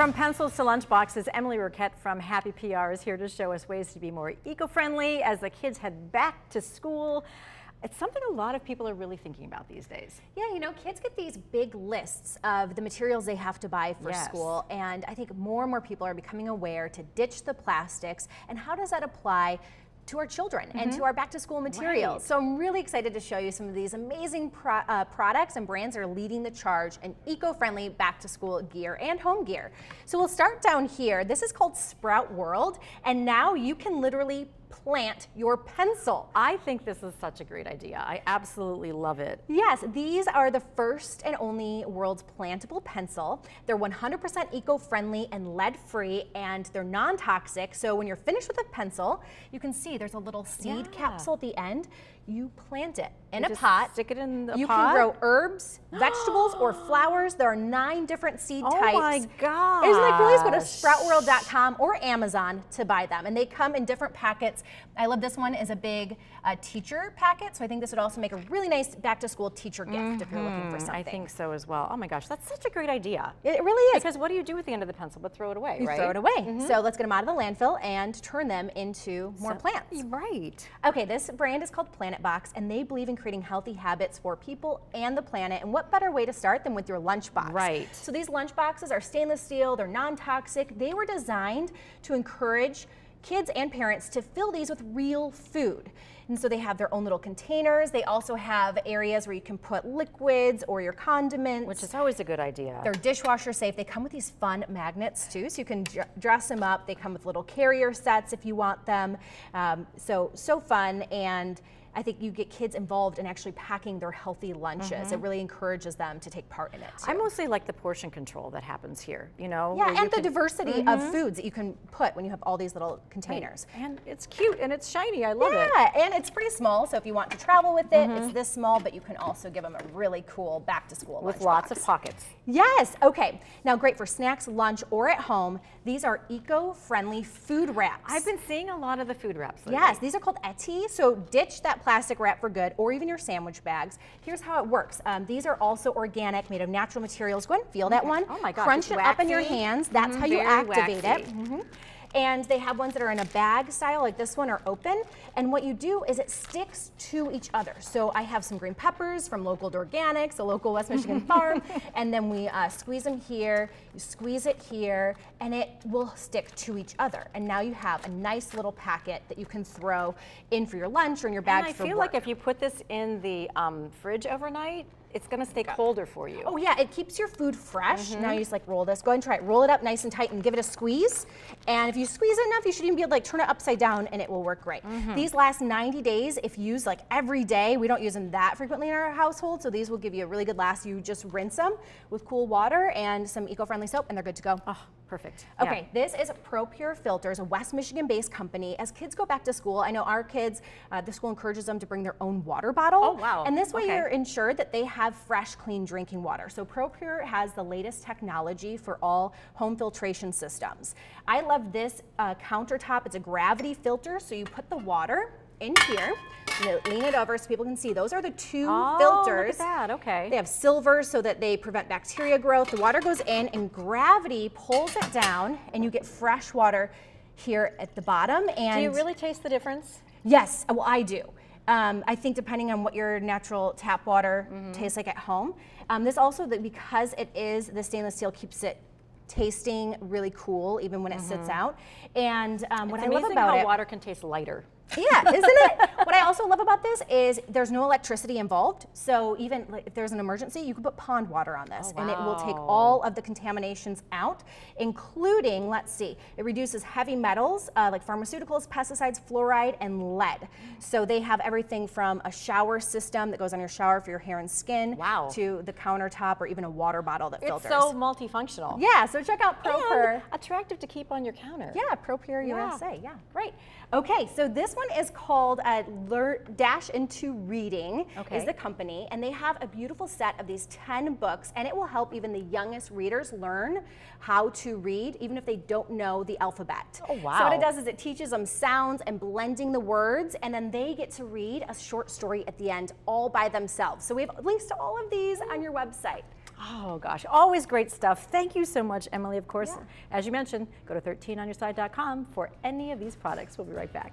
From pencils to lunchboxes, Emily Roquette from Happy PR is here to show us ways to be more eco-friendly as the kids head back to school. It's something a lot of people are really thinking about these days. Yeah, you know, kids get these big lists of the materials they have to buy for yes. school, and I think more and more people are becoming aware to ditch the plastics. And how does that apply to our children mm -hmm. and to mm-hmm. our back to school materials. Right. So I'm really excited to show you some of these amazing pro uh, products and brands that are leading the charge in eco-friendly back to school gear and home gear. So we'll start down here. This is called Sprout World and now you can literally plant your pencil. I think this is such a great idea. I absolutely love it. Yes, these are the first and only world's plantable pencil. They're 100% eco-friendly and lead-free and they're non-toxic. So when you're finished with a pencil, you can see there's a little seed yeah. capsule at the end you plant it in you a pot. Stick it in the you pot. You can grow herbs, vegetables, or flowers. There are nine different seed oh types. Oh my gosh. Isn't that cool? Go to sproutworld.com or Amazon to buy them. And they come in different packets. I love this one is a big uh, teacher packet. So I think this would also make a really nice back to school teacher gift mm -hmm. if you're looking for mm-hmm. something. I think so as well. Oh my gosh, that's such a great idea. It really is. Because what do you do with the end of the pencil but throw it away, you right? throw it away. Mm -hmm. So let's get them out of the landfill and turn them into more so, plants. Right. Okay, this brand is called Planet Box and they believe in creating healthy habits for people and the planet. And what better way to start than with your lunchbox? Right. So these lunchboxes are stainless steel, they're non-toxic. They were designed to encourage kids and parents to fill these with real food. And so they have their own little containers. They also have areas where you can put liquids or your condiments. Which is always a good idea. They're dishwasher safe. They come with these fun magnets too, so you can dress them up. They come with little carrier sets if you want them. Um, so, so fun. And I think you get kids involved in actually packing their healthy lunches. Mm -hmm. It mm-hmm. really encourages them to take part in it. Too. I mostly like the portion control that happens here, you know? Yeah, and the can, diversity mm -hmm. of mm-hmm. foods that you can put when you have all these little containers. Right. And it's cute and it's shiny. I love yeah, it. Yeah, and it's pretty small, so if you want to travel with it, mm -hmm. it's this small, but you can also give them a really cool back to school With lots box. of pockets. Yes, okay. Now great for snacks, lunch, or at home. These are eco-friendly food wraps. I've been seeing a lot of the food wraps. Lately. Yes, these are called Etee, so ditch that plastic wrap for good or even your sandwich bags. Here's how it works. Um, these are also organic, made of natural materials. Go ahead and feel that one. Oh my gosh, Crunch it waxy. up in your hands. That's mm -hmm, how you activate waxy. it. Mm -hmm and they have ones that are in a bag style like this one are open. And what you do is it sticks to each other. So I have some green peppers from local organics a local West Michigan farm. And then we uh, squeeze them here you squeeze it here and it will stick to each other. And now you have a nice little packet that you can throw in for your lunch or in your bag and I feel work. like if you put this in the um, fridge overnight it's going to stay colder for you. Oh yeah, it keeps your food fresh. Mm -hmm. Now you just like roll this. Go ahead and try it. Roll it up nice and tight and give it a squeeze. And if you squeeze it enough, you should even be able to like turn it upside down and it will work great. Mm -hmm. These last 90 days, if used like every day, we don't use them that frequently in our household, so these will give you a really good last. You just rinse them with cool water and some eco-friendly soap and they're good to go. Oh, perfect. Okay, yeah. this is ProPure Filters, a West Michigan-based company. As kids go back to school, I know our kids, uh, the school encourages them to bring their own water bottle. Oh, wow. And this way okay. you're ensured that they have fresh, clean clean drinking water. So ProPure has the latest technology for all home filtration systems. I love this uh, countertop. It's a gravity filter, so you put the water in here. lean it over so people can see. Those are the two oh, filters. Look at that, okay. They have silver so that they prevent bacteria growth. The water goes in and gravity pulls it down and you get fresh water here at the bottom. And Do you really taste the difference? Yes, well I do. Um, I think depending on what your natural tap water mm -hmm. tastes like at home. Um, this also, because it is, the stainless steel keeps it tasting really cool even when it mm -hmm. sits mm-hmm. out. And um, what I love about how it, water can taste lighter. Yeah, isn't it? What I also love about this is there's no electricity involved. So even like, if there's an emergency, you can put pond water on this oh, wow. and it will take all of the contaminations out, including, let's see, it reduces heavy metals uh, like pharmaceuticals, pesticides, fluoride, and lead. So they have everything from a shower system that goes on your shower for your hair and skin wow. to the countertop or even a water bottle that it's filters. It's so multifunctional. Yeah, so check out ProPure. Attractive to keep on your counter. Yeah, ProPure yeah. USA. Yeah, great. Okay, so this one is called uh, Dash Into Reading okay. is the company, and they have a beautiful set of these 10 books, and it will help even the youngest readers learn how to read, even if they don't know the alphabet. Oh, wow. So what it does is it teaches them sounds and blending the words, and then they get to read a short story at the end all by themselves. So we have links to all of these on your website. Oh gosh, always great stuff. Thank you so much, Emily. Of course, Yeah. as you mentioned, go to 13onyourside.com for any of these products. We'll be right back.